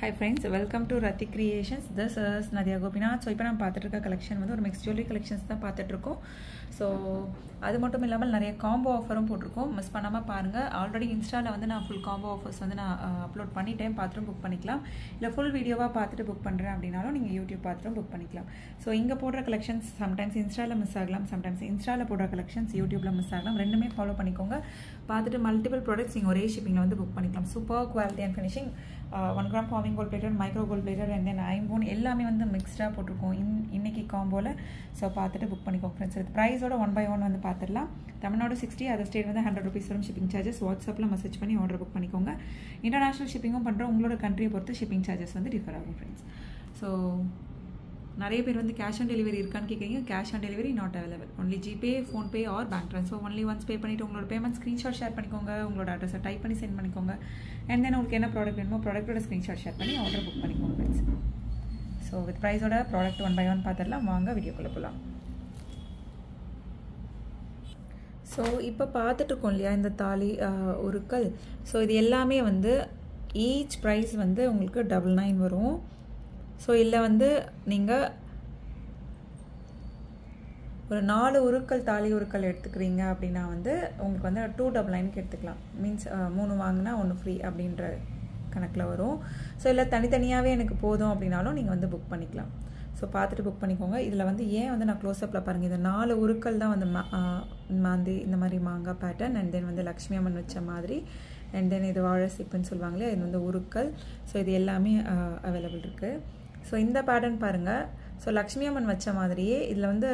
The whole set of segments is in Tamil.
Hi friends welcome to Rathi creations this is Nadhiya Gopinath so இப்போ நான் பார்த்துட்ருக்க கலெக்ஷன் வந்து ஒரு மிக்ஸ் ஜுவல்லரி கலெக்ஷன்ஸ் தான் பார்த்துட்ருக்கோம் ஸோ அது மட்டும் இல்லாமல் நிறைய காம்போ ஆஃபரும் போட்டிருக்கோம். மிஸ் பண்ணாமல் பாருங்கள் ஆல்ரெடி இன்ஸ்டாவில் வந்து நான் ஃபுல் காம்போ ஆஃபர்ஸ் வந்து நான் அப்லோட் பண்ணிட்டேன். பார்த்துட்டு புக் பண்ணிக்கலாம். இல்லை ஃபுல் வீடியோவாக பார்த்துட்டு புக் பண்ணுறேன் அப்படின்னாலும் நீங்கள் யூடியூப் பார்த்துட்டும் புக் பண்ணிக்கலாம். ஸோ இங்கே போடுற கலெக்ஷன்ஸ் சம்டைம்ஸ் இன்ஸ்டாவில் மிஸ் ஆகலாம். சம்டைம்ஸ் இன்ஸ்டாவில் போடுற கலெக்ஷன்ஸ் யூடியூப்பில் மிஸ் ஆகலாம். ரெண்டுமே ஃபாலோ பண்ணிக்கோங்க. பார்த்துட்டு மல்டிபிள் ப்ராடக்ட்ஸ் நீங்கள் ஒரே ஷிப்பிங்கில் வந்து புக் பண்ணிக்கலாம். Super quality and finishing one gram forming gold plated micro gold plated and then ஐம்போன் எல்லாமே வந்து மிக்ஸ்டாக போட்டிருக்கோம். இன் இன்னைக்கு காம்போவில் ஸோ பார்த்துட்டு புக் பண்ணிக்கோங்க ஃப்ரெண்ட்ஸ் இது ப்ரைஸோட ஒன் பை ஒன் வந்து பார்த்துடலாம். தமிழ்நாடு சிக்ஸ்டி அதர் ஸ்டேட் வந்து ஹண்ட்ரட் ருபீஸ் வரும் ஷிப்பிங் சார்ஜஸ் வாட்ஸ்அப்பில் மெசேஜ் பண்ணி ஆர்டர் புக் பண்ணிக்கோங்க. இன்டர்நேஷனல் ஷிப்பிங்கும் பண்ணுறோம் உங்களோட கண்ட்ரியை பொறுத்து ஷிப்பிங் சார்ஜஸ் வந்து டிஃபர் ஆகும் ஃப்ரெண்ட்ஸ் ஸோ நிறைய பேர் வந்து கேஷ் ஆன் டெலிவரி இருக்கான்னு கேட்குறீங்க cash on delivery not available only GPay PhonePe or bank transfer only once pay பண்ணிவிட்டு உங்களோட பேமெண்ட் ஸ்க்ரீன்ஷாட் ஷேர் பண்ணிக்கோங்க. உங்களோட அட்ரஸை டைப் பண்ணி சென்ட் பண்ணிக்கோங்க. அண்ட் தென் உங்களுக்கு என்ன ப்ராடக்ட் வேணுமோ ப்ராடக்ட்டோட ஸ்க்ரீன்ஷாட் ஷேர் பண்ணி ஆர்டர் புக் பண்ணிக்கோங்க ஃப்ரெண்ட்ஸ் ஸோ வித் ப்ரைஸோட ப்ராடக்ட் ஒன் பை ஒன் பார்த்துடலாம். வாங்க வீடியோக்குள்ளே போகலாம் ஸோ இப்போ பார்த்துட்ருக்கோம் இல்லையா இந்த தாலி உருக்கள் ஸோ இது எல்லாமே வந்து ஈச் ப்ரைஸ் வந்து உங்களுக்கு டபுள் நைன் வரும். ஸோ இல்லை வந்து நீங்கள் ஒரு நாலு உருக்கள் தாலி உருக்கள் எடுத்துக்கிறீங்க அப்படின்னா வந்து உங்களுக்கு வந்து டூ டபுள் நைனுக்கு எடுத்துக்கலாம். மீன்ஸ் மூணு வாங்கினா ஒன்று ஃப்ரீ அப்படின்ற கணக்கில் வரும். ஸோ இல்லை தனித்தனியாகவே எனக்கு போதும் அப்படின்னாலும் நீங்கள் வந்து புக் பண்ணிக்கலாம். ஸோ பார்த்துட்டு புக் பண்ணிக்கோங்க. இதில் வந்து ஏன் வந்து நான் க்ளோஸ்அப்பில் பாருங்கள் இந்த நாலு உருக்கள் தான் வந்து மாந்தி இந்த மாதிரி மாங்காய் பேட்டர்ன் அண்ட் தென் வந்து லக்ஷ்மி அம்மன் வச்ச மாதிரி. அண்ட் தென் இது வாழை சிப்புன்னு சொல்லுவாங்களே இது வந்து உருக்கள். ஸோ இது எல்லாமே அவைலபிள் இருக்குது ஸோ இந்த பேட்டர்ன் பாருங்கள் ஸோ லக்ஷ்மி அம்மன் வச்ச மாதிரியே இதில் வந்து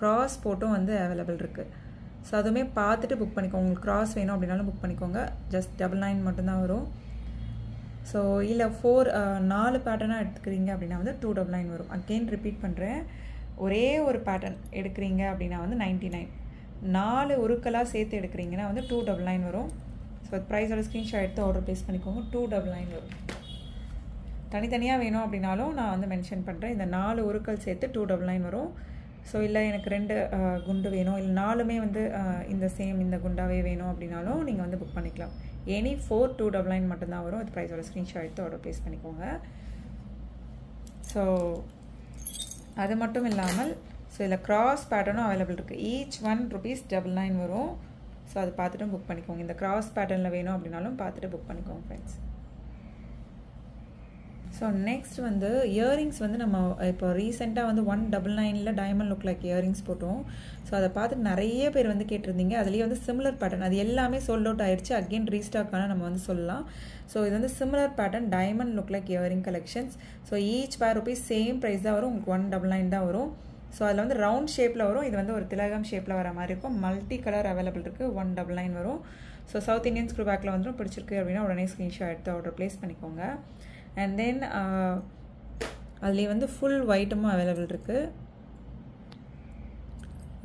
க்ராஸ் போட்டும் வந்து அவைலபிள் இருக்குது ஸோ அதுவுமே பார்த்துட்டு புக் பண்ணிக்கோங்க உங்களுக்கு க்ராஸ் வேணும் அப்படின்னாலும் புக் பண்ணிக்கோங்க. ஜஸ்ட் டபுள் நைன் மட்டும்தான் வரும். ஸோ இல்லை ஃபோர் நாலு பேட்டர்னாக எடுத்துக்கிறீங்க அப்படின்னா வந்து டூ டபுள் நைன் வரும். அகெயின் ரிப்பீட் பண்ணுறேன் ஒரே ஒரு பேட்டர்ன் எடுக்கிறீங்க அப்படின்னா வந்து நைன்ட்டி நைன் நாலு உருக்களாக சேர்த்து எடுக்கிறீங்கன்னா வந்து டூ டபுள் நைன் வரும். ஸோ ப்ரைஸோட ஸ்க்ரீன்ஷாட் எடுத்து ஆர்டர் ப்ளேஸ் பண்ணிக்கோங்க. டூ டபுள் நைன் வரும். தனித்தனியாக வேணும் அப்படின்னாலும் நான் வந்து மென்ஷன் பண்ணுறேன் இந்த நாலு உருக்கள் சேர்த்து டூ டபுள் நைன் வரும். ஸோ இல்லை எனக்கு ரெண்டு குண்டு வேணும். இல்லை நாலுமே வந்து இந்த சேம் இந்த குண்டாவே வேணும் அப்படின்னாலும் நீங்கள் வந்து புக் பண்ணிக்கலாம். Any four two double nine மட்டும்தான் வரும். அது ப்ரைஸோட ஸ்க்ரீன்ஷாட் எடுத்து ஆர்டர் ப்ளேஸ் பண்ணிக்கோங்க. ஸோ அது மட்டும் இல்லாமல் ஸோ இதில் க்ராஸ் பேட்டர்னும் அவைலபிள் இருக்குது each one rupees double nine வரும். ஸோ அது பார்த்துட்டும் புக் பண்ணிக்கோங்க. இந்த க்ராஸ் பேட்டர்னில் வேணும் அப்படின்னாலும் பார்த்துட்டு புக் பண்ணிக்கோங்க ஃப்ரெண்ட்ஸ் ஸோ நெக்ஸ்ட் வந்து இயரிங்ஸ் வந்து நம்ம இப்போ ரீசெண்டாக வந்து ஒன் டபுள் நைனில் டைமண்ட் லுக் லைக் இயரிங்ஸ் போட்டோம். ஸோ அதை பார்த்துட்டு நிறைய பேர் வந்து கேட்டிருந்தீங்க. அதுலேயே வந்து சிமிலர் பேட்டர்ன் அது எல்லாமே சோல்ட் அவுட் ஆயிடுச்சு. அகெயின் ரீஸ்டாக்கான நம்ம வந்து சொல்லலாம். ஸோ இது வந்து similar pattern diamond look like earring collections so each pair rupees same price தான் வரும். உங்களுக்கு ஒன் டபுள் நைன் தான் வரும். ஸோ அதில் வந்து ரவுண்ட் ஷேப்பில் வரும். இது வந்து ஒரு திலகம் ஷேப்பில் வர மாதிரி இருக்கும். மல்டி கலர் அவைலபிள் இருக்குது ஒன் டபுள் நைன் வரும். ஸோ சவுத் இந்தியன் ஸ்க்ரூ பேக்கில் வந்துடும் பிடிச்சிருக்கு அப்படின்னா உடனே ஸ்க்ரீன்ஷாட் எடுத்து ஆர்டர் ப்ளேஸ் பண்ணிக்கோங்க. அண்ட் தென் uh, அதுலேயே வந்து ஃபுல் ஒயிட்டுமும் அவைலபிள் இருக்குது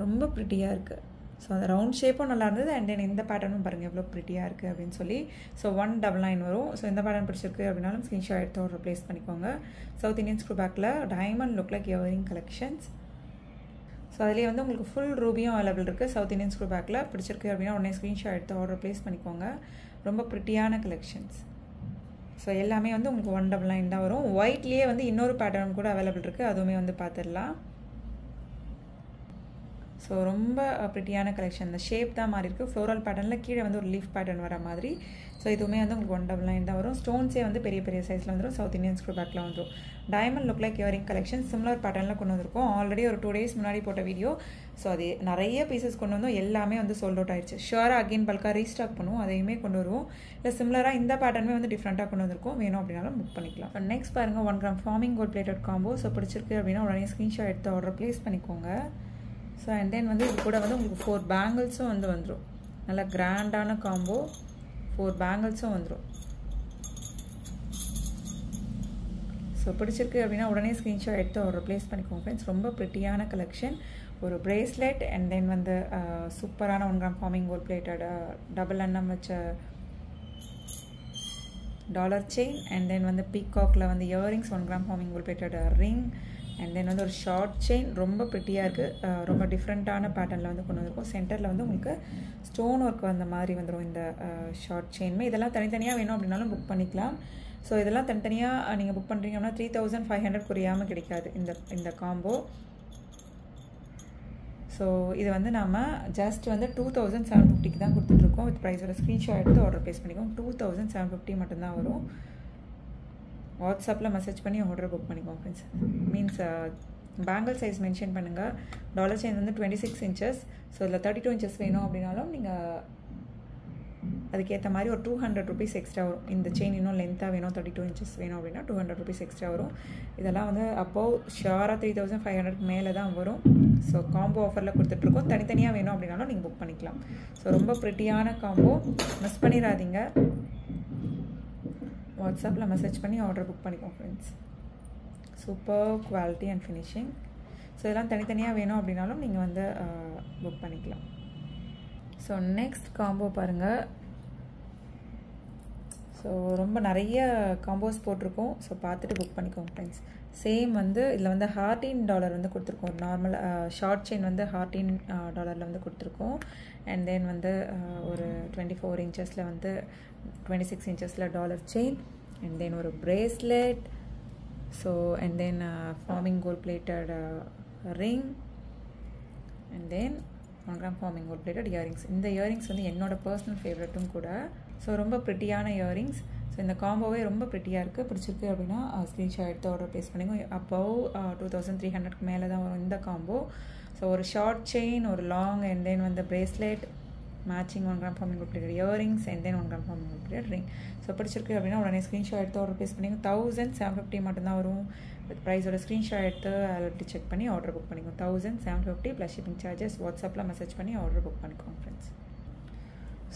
ரொம்ப ப்ரிட்டியாக இருக்குது ஸோ அந்த ரவுண்ட் ஷேப்பும் நல்லா இருந்தது. அண்ட் தென் இந்த பேட்டர்னும் பாருங்கள் எவ்வளோ ப்ரிட்டியாக இருக்குது அப்படின்னு சொல்லி. ஸோ ஒன் டபுள் நைன் வரும். ஸோ இந்த பேட்டர்ன் பிடிச்சிருக்கு அப்படின்னாலும் ஸ்க்ரீன்ஷாட் எடுத்து ஒரு ரிப்ளேஸ் பண்ணிக்கோங்க. சவுத் இந்தியன் ஸ்க்ரூ பேக்கில் diamond look like earring collections so அதிலே வந்து உங்களுக்கு ஃபுல் ரூபியும் அவைலபிள் இருக்குது சவுத் இந்தியன் ஸ்க்ரூ பேக்கில் பிடிச்சிருக்கு அப்படின்னா உடனே ஸ்க்ரீன்ஷாட் எடுத்து ஆர்டர் ப்ளேஸ் பண்ணிக்கோங்க. ரொம்ப ப்ரிட்டியான கலெக்ஷன்ஸ் ஸோ எல்லாமே வந்து உங்களுக்கு ஒன் டபுள் நைன் தான் வரும் ஒயிட்லேயே வந்து இன்னொரு பேட்டர்ன் கூட அவைலபிள் இருக்குது அதுவுமே வந்து பார்த்துடலாம் ஸோ ரொம்ப ப்ரிட்டியான கலெக்ஷன் இந்த ஷேப் தான் மாறி இருக்குது ஃப்ளோரல் பேட்டர்னில் கீழே வந்து ஒரு லீஃப் பேட்டர்ன் வர மாதிரி. ஸோ இதுவுமே வந்து உங்களுக்கு ஒன் டபுள் நைன் தான் வரும். ஸ்டோன்ஸே வந்து பெரிய பெரிய சைஸில் வந்துடும் சவுத் இந்தியன் ஸ்க்ரூ பேக்கில் வந்துடும் diamond look like earring collection similar பேட்டர்னில் கொண்டு வந்திருக்கோம். ஆல்ரெடி ஒரு டூ டேஸ் முன்னாடி போட்ட வீடியோ ஸோ அது நிறைய பீசஸ் கொண்டு வந்தோம். எல்லாமே வந்து சோல்ட் அவுட் ஆயிடுச்சு ஷுவராக அகெயின் பல்காக ரீஸ்டாக் பண்ணுவோம். அதையுமே கொண்டு வருவோம். இல்லை சிம்லராக இந்த பேட்டர்னுமே வந்து டிஃப்ரெண்ட்டாக கொண்டு வந்திருக்கோம். வேணும் அப்படின்னாலும் புக் பண்ணிக்கலாம். நெக்ஸ்ட் பாருங்கள் one gram forming gold plated combo so பிடிச்சிருக்கு அப்படின்னா உடனே ஸ்க்ரீன்ஷாட் எடுத்து ஆர்டர் ப்ளேஸ் பண்ணிக்கோங்க. ஸோ அண்ட் தென் வந்து இது கூட வந்து உங்களுக்கு ஃபோர் பேங்கிள்ஸும் வந்து வந்துடும் நல்லா கிராண்டான காம்போ ஃபோர் பேங்கிள்ஸும் வந்துடும் ஸோ பிடிச்சிருக்கு அப்படின்னா உடனே ஸ்க்ரீன்ஷாட் எடுத்து ஒரு ரிப்ளேஸ் பண்ணிக்கோங்க ஃப்ரெண்ட்ஸ் ரொம்ப ப்ரிட்டியான கலெக்ஷன் ஒரு ப்ரேஸ்லெட் அண்ட் தென் வந்து சூப்பரான one gram forming gold plated double அன்னம் வச்ச டாலர் செயின் அண்ட் தென் வந்து பீகாக்கில் வந்து earrings one gram forming gold plated ring and then வந்து ஒரு ஷார்ட் செயின் ரொம்ப ப்ரிட்டியாக இருக்குது ரொம்ப டிஃப்ரெண்ட்டான பேட்டர்னில் வந்து கொண்டு வந்திருக்கும். சென்டரில் வந்து உங்களுக்கு ஸ்டோன் ஒர்க் வந்த மாதிரி வந்துடும் இந்த ஷார்ட் செயின்மே இதெல்லாம் தனித்தனியாக வேணும் அப்படின்னாலும் புக் பண்ணிக்கலாம். ஸோ இதெல்லாம் தனித்தனியாக நீங்கள் புக் பண்ணுறீங்கன்னா த்ரீ தௌசண்ட் ஃபைவ் ஹண்ட்ரட் குறையாமல் கிடைக்காது இந்த இந்த காம்போ ஸோ இது வந்து நம்ம ஜஸ்ட் வந்து டூ தௌசண்ட் செவன் ஃபிஃப்டிக்கு தான் கொடுத்துட்ருக்கோம் வித் ப்ரைஸோட ஸ்க்ரீன்ஷாட் எடுத்து ஆர்டர் ப்ளேஸ் பண்ணிக்கோங்க. டூ தௌசண்ட் செவன் ஃபிஃப்டி மட்டும்தான் வரும். வாட்ஸ்அப்பில் மெசேஜ் பண்ணி ஆர்டர் புக் பண்ணிக்கோங்க friends means bangle size mention பண்ணுங்கள் டாலர் செயின் வந்து டுவெண்ட்டி சிக்ஸ் இன்ச்சஸ் ஸோ இதில் தேர்ட்டி டூ இன்ச்சஸ் வேணும் அப்படின்னாலும் நீங்கள் அதுக்கேற்ற மாதிரி ஒரு டூ ஹண்ட்ரட் ருபீஸ் எக்ஸ்ட்ரா வரும். இந்த செயின் இன்னும் லென்த்தாக வேணும் தேர்ட்டி டூ இன்ச்சஸ் வேணும் அப்படின்னா டூ ஹண்ட்ரட் ருபீஸ் எக்ஸ்ட்ரா வரும். இதெல்லாம் வந்து அப்போது ஷியராக த்ரீ தௌசண்ட் ஃபைவ் ஹண்ட்ரட் மேலே தான் வரும். ஸோ காம்போ ஆஃபரில் கொடுத்துட்ருக்கோம். தனித்தனியாக வேணும் அப்படின்னாலும் நீங்கள் புக் பண்ணிக்கலாம். ஸோ ரொம்ப ப்ரிட்டியான காம்போ மிஸ் பண்ணிடாதீங்க. வாட்ஸ்அப்பில் மெசேஜ் பண்ணி ஆர்டர் புக் பண்ணிக்கோங்க friends super quality and finishing so இதெல்லாம் தனித்தனியாக வேணும் அப்படின்னாலும் நீங்கள் வந்து புக் பண்ணிக்கலாம். ஸோ நெக்ஸ்ட் காம்போ பாருங்கள் ஸோ ரொம்ப நிறைய காம்போஸ் போட்டிருக்கோம். ஸோ பார்த்துட்டு புக் பண்ணிக்கோங்க ஃப்ரெண்ட்ஸ் சேம் வந்து இதில் வந்து ஹார்டின் டாலர் வந்து கொடுத்துருக்கோம். நார்மல் ஷார்ட் uh, செயின் வந்து ஹார்டின் டாலரில் uh, வந்து கொடுத்துருக்கோம். அண்ட் தென் வந்து uh, ஒரு டுவெண்ட்டி ஃபோர் இன்ச்சஸில் வந்து டுவெண்ட்டி சிக்ஸ் இன்ச்சஸில் டாலர் செயின் அண்ட் தென் ஒரு bracelet so and then forming gold plated ring and then one gram forming gold plated earrings இந்த இயரிங்ஸ் வந்து என்னோடய பர்சனல் ஃபேவரட்டும் கூட. ஸோ ரொம்ப ப்ரிட்டியான இயரிங்ஸ் ஸோ இந்த காம்போவே ரொம்ப ப்ரிட்டியாக இருக்குது பிடிச்சிருக்கு அப்படின்னா ஸ்க்ரீன்ஷாட் எடுத்து ஆர்டர் ப்ளேஸ் பண்ணிக்கோ அப்போ டூ தௌசண்ட் த்ரீ ஹண்ட்ரட்க்கு மேலே தான் வரும் இந்த காம்போ ஸோ ஒரு ஷார்ட் செயின் ஒரு லாங் அண்ட் தென் வந்து bracelet matching one gram forming plate earrings and then one gram forming plate ring so பிடிச்சிருக்கு அப்படின்னா உடனே ஸ்க்ரீன்ஷாட் எடுத்து ஆர்டர் ப்ளேஸ் பண்ணிங்க தௌசண்ட் செவன் ஃபிஃப்டி மட்டும்தான் வரும். வித் ப்ரைஸோட ஸ்க்ரீன்ஷாட் எடுத்து அதை செக் பண்ணி ஆர்டர் புக் பண்ணிக்கோங்க. Thousand seven fifty plus shipping charges வாட்ஸ்அப்பில் மெசேஜ் பண்ணி ஆர்டர் புக் பண்ணிக்கோங்க ஃப்ரெண்ட்ஸ்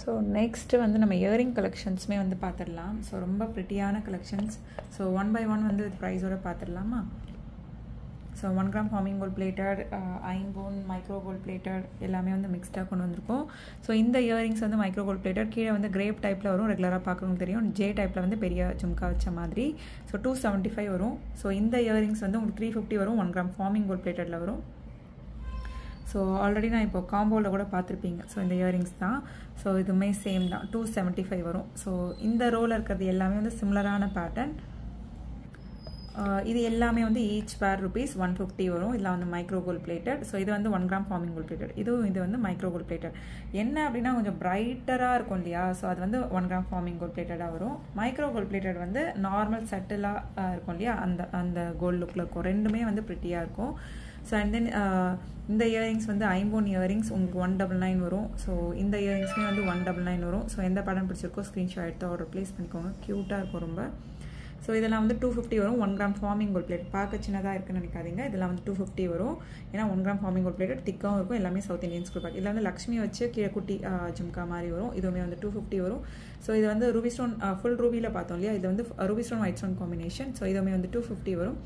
ஸோ நெக்ஸ்ட்டு வந்து நம்ம இயரிங் கலெக்ஷன்ஸுமே வந்து பார்த்துடலாம். ஸோ ரொம்ப ப்ரிட்டியான collections so one by one வந்து வித் ப்ரைஸோட பார்த்துடலாமா? So one gram forming gold plated ஐம்போன் micro gold plated எல்லாமே வந்து மிக்ஸ்டாக கொண்டு வந்திருக்கோம். ஸோ இந்த இயரிங்ஸ் வந்து மைக்ரோ கோல்ட் பிளேட்டர் கீழே வந்து கிரேப் டைப்பில் வரும். ரெகுலராக பார்க்கணும் தெரியும். ஜே டைப்பில் வந்து பெரிய ஜும்கா வச்ச மாதிரி. ஸோ டூ செவன்ட்டி ஃபைவ் வரும். ஸோ இந்த இயரிங்ஸ் வந்து உங்களுக்கு த்ரீ ஃபிஃப்டி வரும். ஒன் கிராம் ஃபார்மிங் கோல்ட் பிளேட்டரில் வரும். ஸோ ஆல்ரெடி நான் இப்போ காம்போவில் கூட பார்த்துருப்பீங்க. ஸோ இந்த இயரிங்ஸ் தான். ஸோ இதுவுமே சேம் தான். டூ செவன்ட்டி ஃபைவ் வரும். ஸோ இந்த ரோவில் இருக்கிறது எல்லாமே வந்து சிம்லரான பேட்டர்ன் இது எல்லாமே வந்து each pair rupees one fifty வரும். இதில் வந்து மைக்ரோ கோல் பிளேட்டட் ஸோ இது வந்து one gram forming gold plated இதுவும் இது வந்து மைக்ரோ கோல் பிளேட்டட் என்ன அப்படின்னா கொஞ்சம் பிரைட்டராக இருக்கும் இல்லையா? ஸோ அது வந்து ஒன் கிராம் ஃபார்மிங் கோல் பிளேட்டடாக வரும். மைக்ரோ கோல் பிளேட்டட் வந்து நார்மல் சட்டிலாக இருக்கும் இல்லையா? அந்த அந்த கோல்ட் லுக்கில் இருக்கும். ரெண்டுமே வந்து ப்ரிட்டியாக இருக்கும். ஸோ அண்ட் தென் இந்த இயரிங்ஸ் வந்து ஐம்போன் இயரிங்ஸ் உங்களுக்கு ஒன் டபுள் நைன் வரும். ஸோ இந்த இயரிங்ஸ்மே வந்து ஒன் டபுள் நைன் வரும். ஸோ எந்த படம் பிடிச்சிருக்கோ ஸ்க்ரீன்ஷாட் எடுத்து ஆர்டர் ப்ளேஸ் பண்ணிக்கோங்க. க்யூட்டாக இருக்கும் ரொம்ப. ஸோ இதெல்லாம் வந்து டூ ஃபிஃப்டி வரும். One gram forming gold plate பார்க்க சின்னதாக இருக்குன்னு நினைக்காதீங்க. இதெல்லாம் வந்து டூ ஃபிஃப்டி வரும். ஏன்னா one gram forming gold plate திக்காகவும் இருக்கும். எல்லாமே சவுத் இந்தியன்ஸ் கொடுப்பாங்க இதில் வந்து லக்ஷ்மி வச்சு கீழே குட்டி ஜும்கா மாதிரி வரும். இதுவுமே வந்து டூ ஃபிஃப்டி வரும். ஸோ இது வந்து ரூபி ஸ்டோன் ஃபுல் ரூபியில் பார்த்தோம் இல்லையா? இது வந்து ruby stone white stone combination so இதுவுமே வந்து டூ ஃபிஃப்டி வரும்.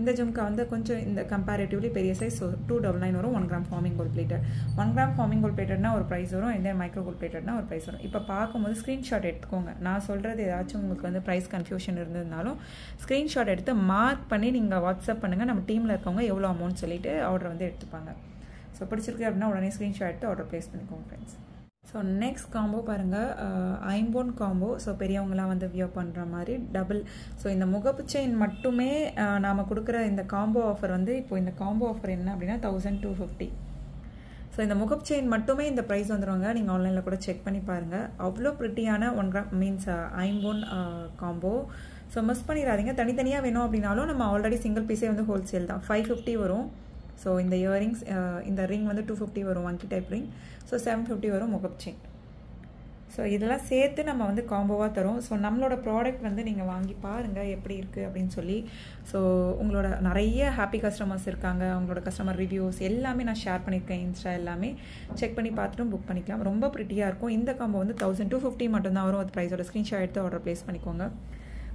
இந்த ஜும்கா வந்து கொஞ்சம் இந்த கம்பேரிட்டிவ்லி பெரிய சைஸ் டூ டபுள் நைன் வரும் one gram forming gold plated one gram forming gold பிளேட்டர்னா ஒரு ப்ரைஸ் வரும் இந்த மைக்ரோ கோல் பிளேட்டர்னா ஒரு ப்ரைஸ் வரும். இப்போ பார்க்கும்போது ஸ்க்ரீன்ஷாட் எடுத்துக்கோங்க. நான் சொல்கிறது ஏதாச்சும் உங்களுக்கு வந்து ப்ரைஸ் கன்ஃபியூஷன் இருந்ததுனாலும் ஸ்க்ரீன்ஷாட் எடுத்து மார்க் பண்ணி நீங்கள் வாட்ஸ்அப் பண்ணுங்கள் நம்ம டீமில் இருக்கவங்க எவ்வளோ அமௌண்ட் சொல்லிட்டு ஆர்டர் வந்து எடுத்துப்பாங்க. ஸோ பிடிச்சிருக்கு அப்படின்னா உடனே ஸ்க்ரீன்ஷாட் எடுத்து ஆர்டர் ப்ளேஸ் பண்ணிக்கோங்க ஃப்ரெண்ட்ஸ் ஸோ நெக்ஸ்ட் காம்போ பாருங்கள் ஐம்போன் காம்போ ஸோ பெரியவங்களாம் வந்து வியர் பண்ணுற மாதிரி டபுள் ஸோ இந்த முகப்பு செயின் மட்டுமே நாம் கொடுக்குற இந்த காம்போ ஆஃபர் வந்து இப்போ இந்த காம்போ ஆஃபர் என்ன அப்படின்னா தௌசண்ட் டூ ஃபிஃப்டி ஸோ இந்த முகப் செயின் மட்டுமே இந்த ப்ரைஸ் வந்துடுவாங்க நீங்கள் ஆன்லைனில் கூட செக் பண்ணி பாருங்கள் அவ்வளோ ப்ரிட்டியான ஒன் கிராம் மீன்ஸ் ஐம்போன் காம்போ ஸோ மிஸ் பண்ணிடாதீங்க. தனித்தனியாக வேணும் அப்படின்னாலும் நம்ம ஆல்ரெடி சிங்கிள் பீஸே வந்து ஹோல்சேல் தான். ஃபைவ் ஃபிஃப்டி வரும். ஸோ இந்த இயரிங்ஸ் இந்த ரிங் வந்து டூ ஃபிஃப்டி வரும் வங்கி type ring so seven fifty வரும் முகப் செயின் ஸோ இதெல்லாம் சேர்த்து நம்ம வந்து காம்போவாக தரோம். ஸோ நம்மளோட ப்ராடக்ட் வந்து நீங்கள் வாங்கி பாருங்கள் எப்படி இருக்குது அப்படின்னு சொல்லி. ஸோ உங்களோட நிறைய ஹாப்பி கஸ்டமர்ஸ் இருக்காங்க. அவங்களோட கஸ்டமர் ரிவ்யூஸ் எல்லாமே நான் ஷேர் பண்ணியிருக்கேன் இன்ஸ்டா எல்லாமே. செக் பண்ணி பார்த்துட்டும் புக் பண்ணிக்கலாம். ரொம்ப ப்ரிட்டியாக இருக்கும். இந்த காம்போ வந்து தௌசண்ட் டூ ஃபிஃப்டி மட்டும்தான் வரும். அது ப்ரைஸோட ஸ்க்ரீன்ஷாட் எடுத்து ஆர்டர் ப்ளேஸ் பண்ணிக்கோங்க.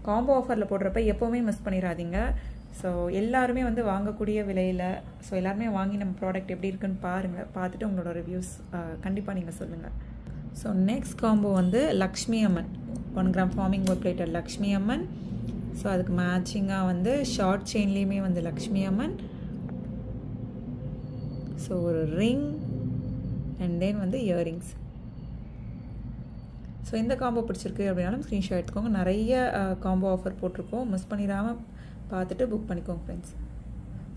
காம்போ ஆஃபரில் போடுறப்ப எப்போவுமே மிஸ் பண்ணிடாதீங்க ஸோ எல்லாருமே வந்து வாங்கக்கூடிய விலையில் ஸோ எல்லாருமே வாங்கி நம்ம ப்ராடக்ட் எப்படி இருக்குன்னு பாருங்கள் பார்த்துட்டு உங்களோட ரிவ்யூஸ் கண்டிப்பாக நீங்கள் சொல்லுங்கள் ஸோ நெக்ஸ்ட் காம்போ வந்து Lakshmi Amman. One gram forming ஒரு பிளேட்டர் லக்ஷ்மி அம்மன். ஸோ அதுக்கு மேட்சிங்காக வந்து ஷார்ட் செயின்லேயுமே வந்து லக்ஷ்மி அம்மன். ஸோ ஒரு ரிங் அண்ட் தென் வந்து இயரிங்ஸ் ஸோ இந்த காம்போ பிடிச்சிருக்கு அப்படின்னாலும் ஸ்க்ரீன்ஷாட் எடுத்துக்கோங்க. நிறைய காம்போ ஆஃபர் போட்டிருக்கோம். மிஸ் பண்ணிடாமல் பார்த்துட்டு புக் பண்ணிக்கோங்க ஃப்ரெண்ட்ஸ்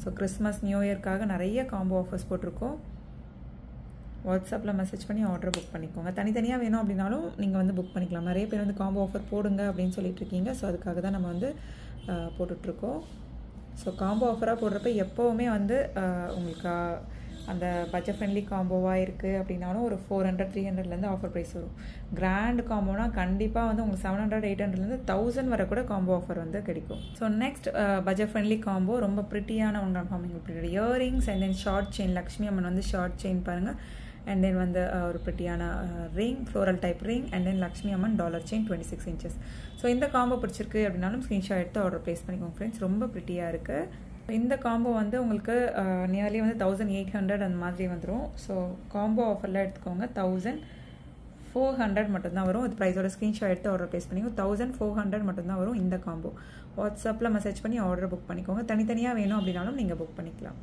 ஸோ கிறிஸ்மஸ் நியூ இயர்க்காக நிறைய காம்போ ஆஃபர்ஸ் போட்டிருக்கோம். வாட்ஸ்அப்பில் மெசேஜ் பண்ணி ஆர்டர் புக் பண்ணிக்கோங்க. தனித்தனியாக வேணும் அப்படின்னாலும் நீங்கள் வந்து புக் பண்ணிக்கலாம். நிறைய பேர் வந்து காம்போ ஆஃபர் போடுங்க அப்படின்னு சொல்லிட்டு இருக்கீங்க. ஸோ அதுக்காக தான் நம்ம வந்து போட்டுட்ருக்கோம் ஸோ காம்போ ஆஃபராக போடுறப்ப எப்போவுமே வந்து உங்களுக்கு அந்த பட்ஜெட் ஃப்ரெண்ட்லி காம்போவாக இருக்குது அப்படின்னாலும் ஒரு ஃபோர் ஹண்ட்ரட் த்ரீ ஹண்ட்ரட்லேருந்து ஆஃபர் ப்ரைஸ் வரும். கிராண்ட் காம்போனா கண்டிப்பாக வந்து உங்களுக்கு செவன் ஹண்ட்ரட் எயிட் ஹண்ட்ரட்லேருந்து தௌசண்ட் வரை கூட காம்போ ஆஃபர் வந்து கிடைக்கும். So next budget friendly combo ரொம்ப ப்ரிட்டியான one forming ப்ரிட்டியோட earrings and then short chain Lakshmi Amman வந்து ஷார்ட் செயின் பாருங்கள் அண்ட் தென் வந்து uh, ஒரு பெட்டியான ring floral type ring and then Lakshmi Amman dollar chain twenty six inches so இந்த காம்போ பிடிச்சிருக்கு அப்படின்னாலும் ஸ்க்ரீன்ஷாட் எடுத்து ஆர்டர் ப்ளேஸ் பண்ணிக்கோங்க ஃப்ரெண்ட்ஸ் ரொம்ப ப்ரிட்டியாக இருக்குது இந்த காம்போ வந்து உங்களுக்கு நியர்லி வந்து தௌசண்ட் எயிட் ஹண்ட்ரட் அந்த மாதிரி வந்துடும் ஸோ காம்போ ஆஃபரில் எடுத்துக்கோங்க. தௌசண்ட் ஃபோர் ஹண்ட்ரட் மட்டும்தான் வரும். இது ப்ரைஸோட ஸ்க்ரீன்ஷாட் எடுத்து ஆர்டர் ப்ளேஸ் பண்ணிக்கோ தௌசண்ட் ஃபோர் ஹண்ட்ரட் மட்டும்தான் வரும் இந்த காம்போ வாட்ஸ்அப்பில் மெசேஜ் பண்ணி ஆர்டர் புக் பண்ணிக்கோங்க. தனித்தனியாக வேணும் அப்படின்னாலும் நீங்கள் புக் பண்ணிக்கலாம்.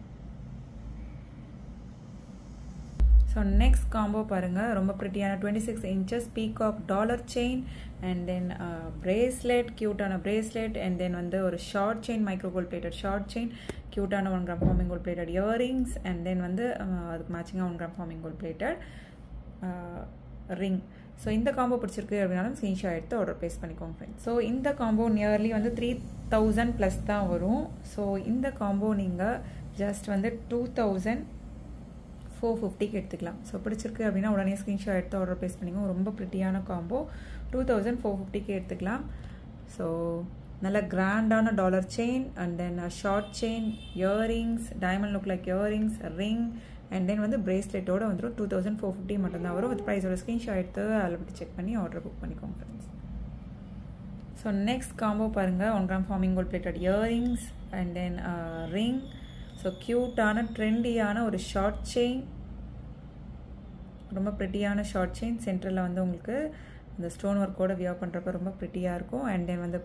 ஸோ நெக்ஸ்ட் காம்போ பாருங்கள் ரொம்ப ப்ரிட்டியான twenty six inches peacock dollar chain and then bracelet க்யூட்டான பிரேஸ்லெட் அண்ட் தென் வந்து ஒரு short chain micro gold plated short chain க்யூட்டான one gram forming gold plated earrings and then வந்து அதுக்கு மேட்சிங்காக one gram forming gold plated ring so இந்த காம்போ பிடிச்சிருக்கு அப்படின்னாலும் ஸ்க்ரீன்ஷாட் எடுத்து ஆர்டர் ப்ளேஸ் பண்ணிக்கோங்க ஃப்ரெண்ட்ஸ் ஸோ இந்த காம்போ நியர்லி வந்து த்ரீ தௌசண்ட் ப்ளஸ் தான் வரும். ஸோ இந்த காம்போ நீங்கள் ஜஸ்ட் வந்து டூ தௌசண்ட் ஃபோர் ஃபிஃப்டிக்கு எடுத்துக்கலாம். ஸோ பிடிச்சிருக்கு அப்படின்னா உடனே ஸ்க்ரீன்ஷாட் எடுத்து ஆர்டர் ப்ளேஸ் பண்ணிக்கோங்க. ரொம்ப ப்ரிட்டியான காம்போ டூ தௌசண்ட் ஃபோர் ஃபிஃப்டிக்கு எடுத்துக்கலாம். ஸோ நல்ல கிராண்டான dollar chain and then short chain earrings diamond look like earrings ring and then வந்து பிரேஸ்லெட்டோட வந்துடும் டூ தௌசண்ட் ஃபோர் ஃபிஃப்டி மட்டும்தான் வரும். அது ப்ரைஸோட ஸ்க்ரீன்ஷாட் எடுத்து அதில் பற்றி செக் பண்ணி ஆர்டர் புக் பண்ணிக்கோங்க ஃப்ரெண்ட்ஸ் ஸோ நெக்ஸ்ட் காம்போ பாருங்கள் one gram forming gold plated earrings and then ring so க்யூட்டான ட்ரெண்டியான ஒரு ஷார்ட் செயின் ரொம்ப ப்ரிட்டியான ஷார்ட் செயின் சென்டரில் வந்து உங்களுக்கு அந்த ஸ்டோன் ஒர்க்கோட வியர் பண்ணுறப்ப ரொம்ப ப்ரிட்டியாக இருக்கும். அண்ட் தென் வந்து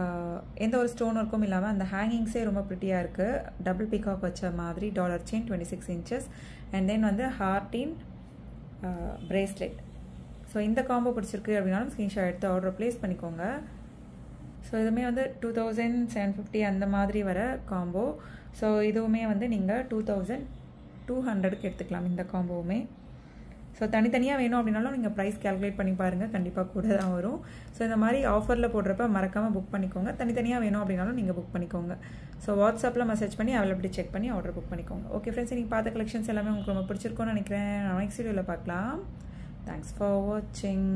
uh, எந்த ஒரு ஸ்டோன் ஒர்க்கும் இல்லாமல் அந்த ஹேங்கிங்ஸே ரொம்ப ப்ரிட்டியாக இருக்குது டபுள் பிகாக் வச்ச மாதிரி dollar chain twenty six inches and then வந்து ஹார்டின் பிரேஸ்லெட் ஸோ இந்த காம்போ பிடிச்சிருக்கு அப்படின்னாலும் ஸ்க்ரீன்ஷாட் எடுத்து ஆர்டர் ப்ளேஸ் பண்ணிக்கோங்க. ஸோ இதுவுமே வந்து டூ தௌசண்ட் செவன் ஃபிஃப்டி அந்த மாதிரி வர காம்போ ஸோ இதுவுமே வந்து நீங்கள் டூ தௌசண்ட் டூ ஹண்ட்ரடுக்கு எடுத்துக்கலாம் இந்த காம்போவுமே ஸோ தனித்தனியாக வேணும் அப்படின்னாலும் நீங்கள் ப்ரைஸ் கேல்குலேட் பண்ணி பாருங்கள் கண்டிப்பாக கூட தான் வரும். ஸோ இந்த மாதிரி ஆஃபரில் போடுறப்ப மறக்காமல் புக் பண்ணிக்கோங்க. தனித்தனியாக வேணும் அப்படின்னாலும் நீங்கள் புக் பண்ணிக்கோங்க. ஸோ வாட்ஸ்அப்பில் மெசேஜ் பண்ணி அவைலபிலிட்டி செக் பண்ணி ஆர்டர் புக் பண்ணிக்கோங்க. ஓகே ஃப்ரெண்ட்ஸ் நீங்கள் பார்த்த கலெக்ஷன்ஸ் எல்லாமே உங்களுக்கு ரொம்ப பிடிச்சிருக்கோன்னு நினைக்கிறேன். நெக்ஸ்ட் வீடியோவில் பார்க்கலாம். தேங்க்ஸ் ஃபார் வாட்சிங்